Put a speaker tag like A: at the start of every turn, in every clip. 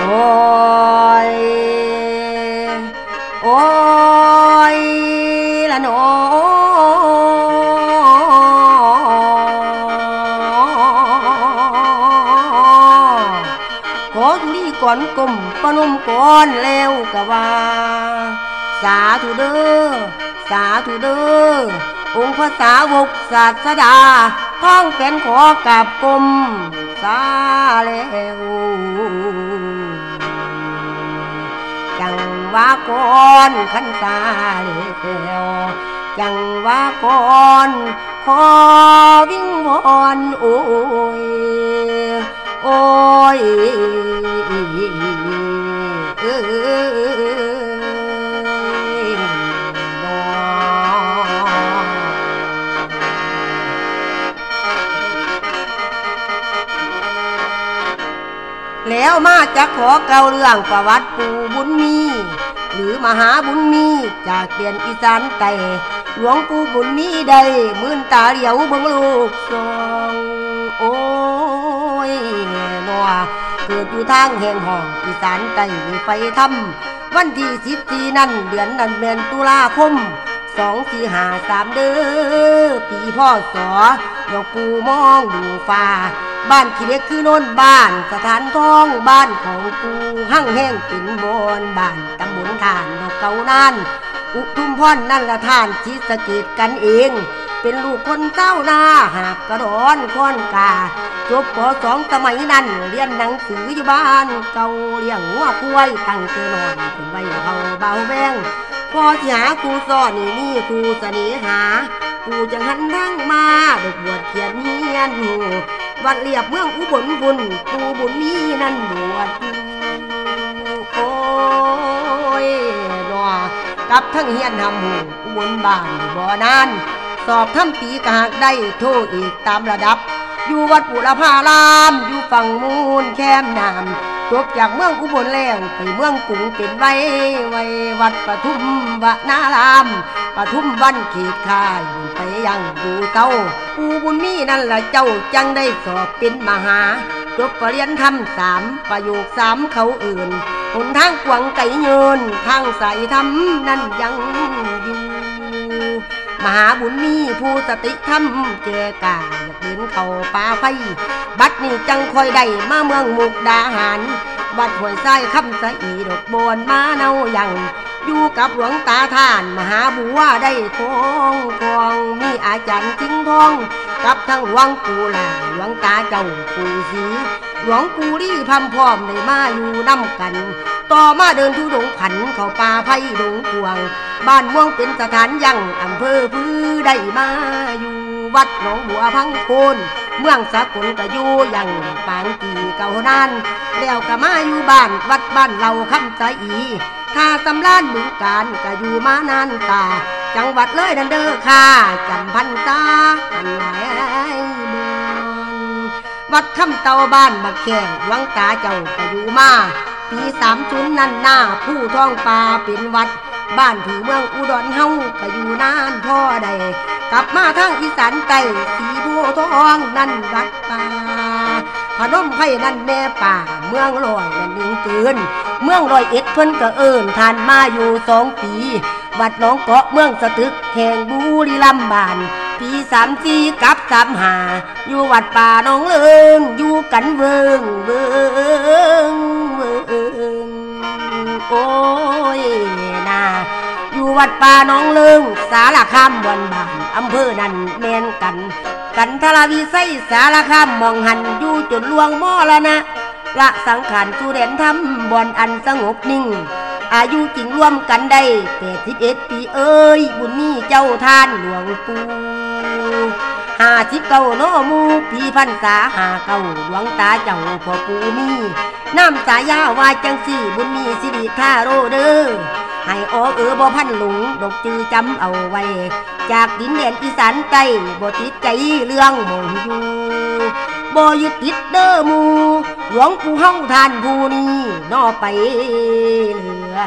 A: โอ้ยโอ้ยละโนขอทุลีก่อนกลมปนมก่อนแล้วกะว่า สาธุเด้อสาธุเด้อองค์พระสาวกศาสดาท้องเป็นขอกับกลมสาแล้ว ว่าก่อนขันตาเล้วจังว่าก่อนขอวิ่งวอนโอ้ยโอ้ย แล้วมาจะขอเกาเรื่องประวัติปู่บุญมี หรือมหาบุญมีจากเปลี่ยนอีสานไต่หลวงปู่บุญมีได้มื่นตาเหลียวเบิ่งลูกสองโอ้ยนัวเกิดอยู่ทางแห่งห้องอีสานไต่ไฟทำวันที่สิบสี่นั่นเดือนนั้นเดือนตุลาคม สองสี่ห้าสามเด้อปีพ่อสอหลวงปู่มองดูฟ้า บ้านขี้เล็กคือโน่นบ้านสถานท้องบ้านของกูหั่งแห้งปิ่นบนบ้านตำบลทานดอกเก่านานอุทุมพรนั่นละท่านชิสะเกตกันเอง เป็นลูกคนเจ้านาหากกระดอนค้อนกาจบปสองสมัยนั้นเรียนหนังสืออยู่บ้านเก่าเลี้ยงหัวควายตั้งเตนอนถึงไว้เขาเบาแวง พอที่หาครูสอนนี่มีครูเสน่หากูจังหันทั้งมาดอกบวชเขียนเฮียนหูวัดเรียบเมืองอุบลบุญปูบุญมีนั่นบวชโอ้ยดอกับทั้งเฮียนทำหูอุบลบ้านบ่อนาน สอบทำตีกหากได้โทษอีกตามระดับ อยู่วัดปุรพาราม อยู่ฝั่งมูลแคมนาม จบจากเมืองอุบลแล้วไปเมืองกรุงเป็นไว้ไว้วัดปทุมวนารามปทุมวันเขตคายไปยังดูเต้าปูบุญมีนั่นละเจ้าจังได้สอบเป็นมหาจบปรริญญาธรรมสามประโยคสามเขาอื่นหนทางกวางไก่เยินทางสายธรรมนั่นยังอยู่ มหาบุญมีผู้สติธรรมเจกาอยากเดินเข่าป่าไฟบัดนี้จังคอยได้มาเมืองมุกดาหารบัดหวยไส้คำสะอีดอกบอนมาเนายังอยู่กับหลวงตาท่านมหาบัวได้คงคองมีอาจารย์ทิ้งทอง กับทั้งหลวงปู่หลาหลวงตาเจ้าปู่ศรีหลวงปู่รี่พำพร้อมได้มาอยู่น้ำกัน ต่อมาเดินทุดงค์ผันเข้าป่าไผ่ดงกวง บ้านม่วงเป็นสถานยังอำเภอพื้ได้มาอยู่วัดหนองบัวพังโคนเมืองสากลก็อยู่ยังปางกีเก่านานแล้วก็มาอยู่บ้านวัดบ้านเราคำสะอี ถ้าสำลานเมืองการก็อยู่มานานตา จังหวัดเลยนันเด้อค่ะ จำพันตาอันหลมองวัดคำเตาบ้านบักแข่งหลวงตาเจ้าก็อยู่มาปีสามชุนนั่นหน้าผู้ท่องป่าเป็นวัด บ้านถือเมืองอุดรเฮาก็อยู่นานพ่อใด กลับมาทางอีสานใต้สีโพทองนั่นวัดป่าพนมไผ่นั่นแม่ป่า เมืองลอยนั่นยิงเกินเมืองลอยเอ็ด เพิ่นก็เอิญทานมาอยู่สองปี วัดหนองเกาะเมืองสตึกแห่งบุรีรัมย์บาน ปีสามสี่กับสามหาอยู่วัดป่าหนองเลิงอยู่กันเวิงเวิงเวิงโอ้ยนาอยู่วัดป่าหนองเลิงสารคามวันบานอำเภอนั่นแมนกัน กันทรวิไสสารคามมองหันอยู่จนลวงมอแล้วนะ ละสังขารสุเรนทำบอนอันสงบนิ่ง อายุจริงร่วมกันได้แปดสิบเอ็ดปีเอ้ย บุญมีเจ้าท่านหลวงปู่ห้าสิบเก้าโนมูปีพันษาหาเก้าหลวงตาเจ้าพ่อปู่มีน้ำสายาวาจังสี่บุญมีสิริท่าโรเดอ้อให้ออกเออบ่พันหลงดอกจือจำเอาไว้ จากดินแดนอีสานใต้บ่ติดใจเรื่องมองอยู่ บ่ยึดติดเด้อมูหลวงปู่เฮาทานผู้นี้นอไปเหลือ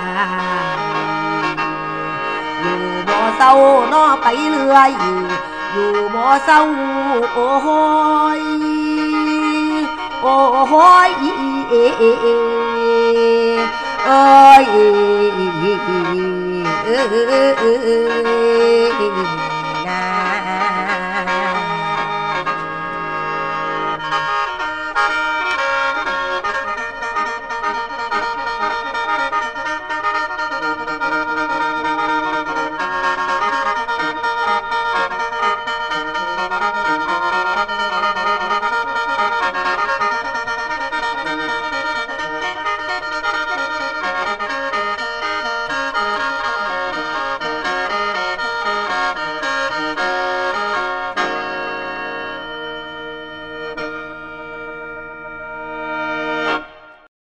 A: อยู่บ่เศร้านอไปเรืออยู่อยู่บ่เศร้าโอ้โหยโอ้โหยเอเอเอเอ้ยเอเอเอ